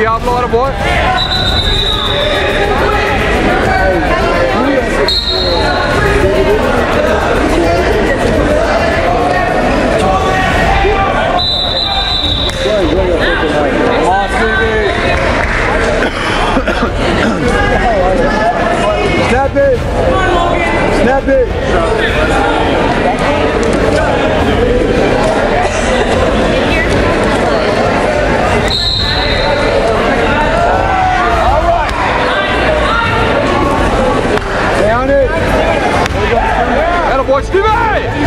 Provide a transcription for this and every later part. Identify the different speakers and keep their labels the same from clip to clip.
Speaker 1: Diablo, that a boy. Snap it! Snap it! Stay on it! That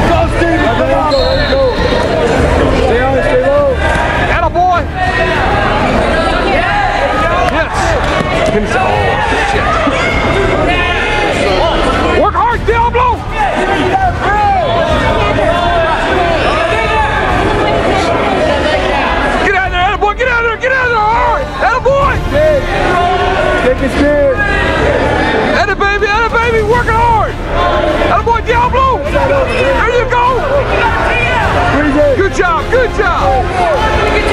Speaker 1: Good job, good job. Good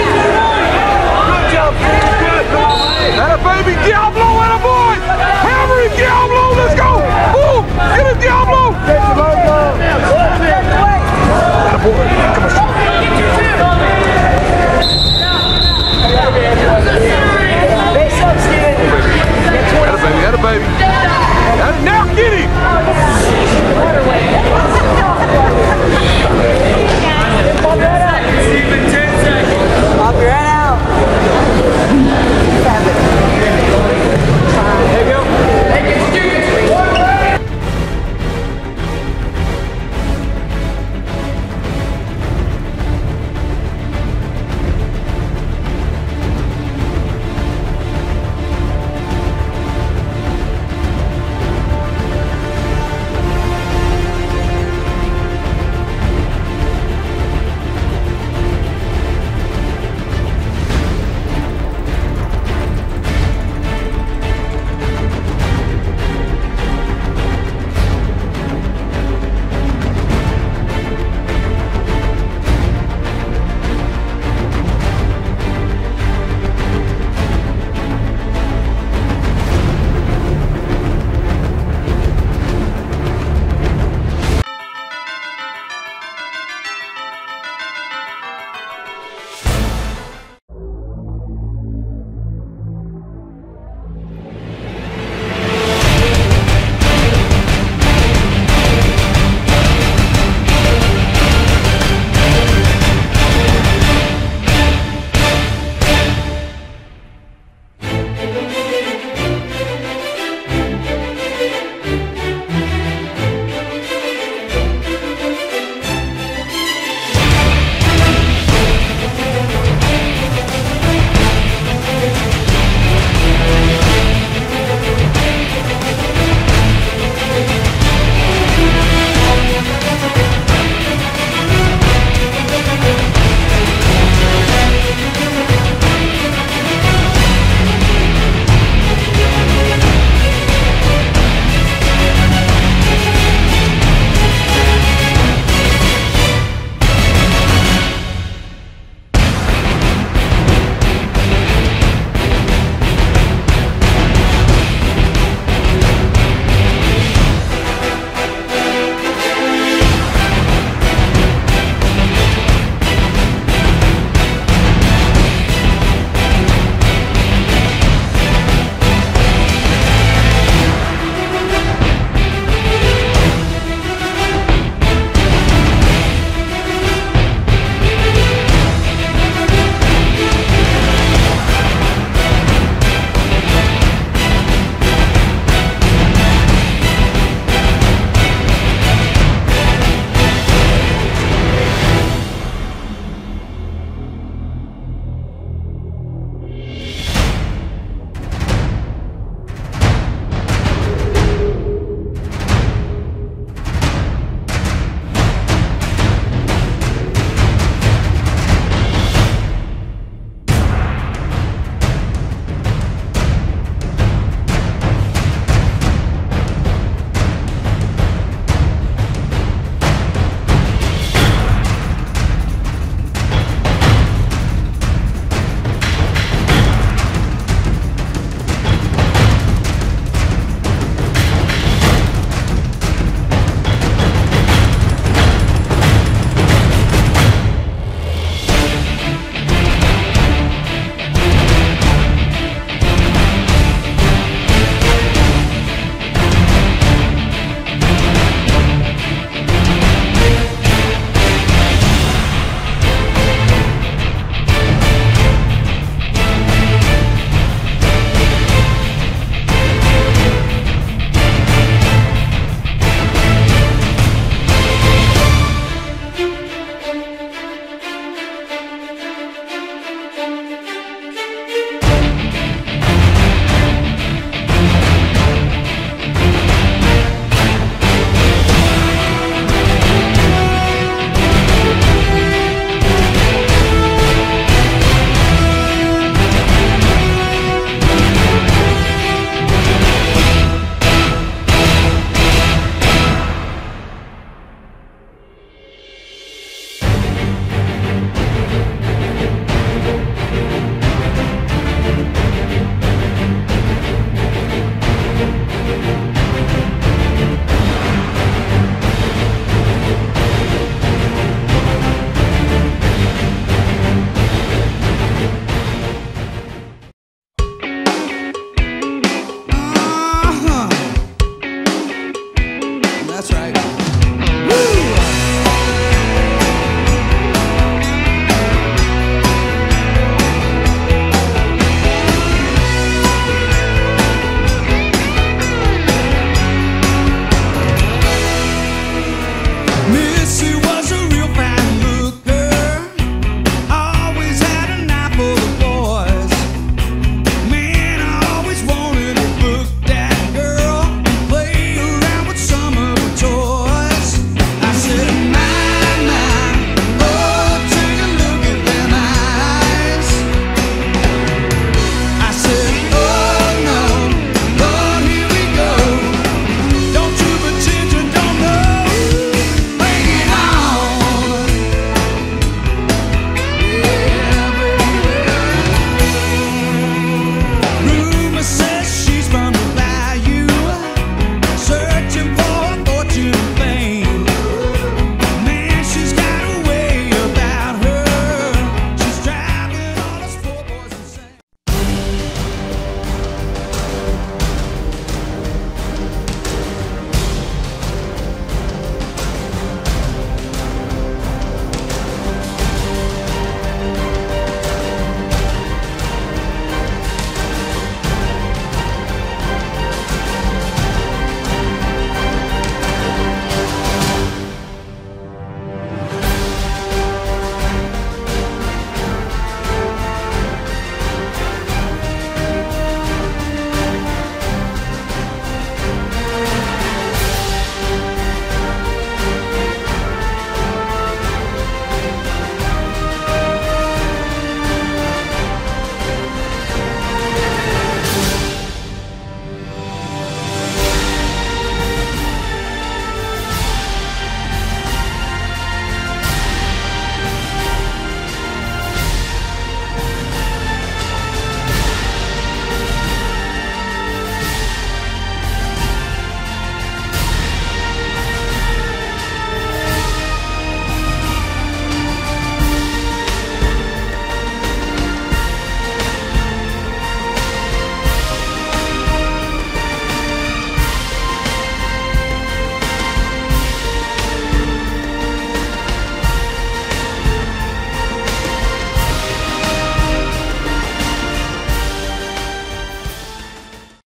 Speaker 1: job, good, good. baby Diablo and a boy. Hammer him, Diablo, let's go. Boom, get him, Diablo. Take a boy, come on. Baby, that a baby. Now get him!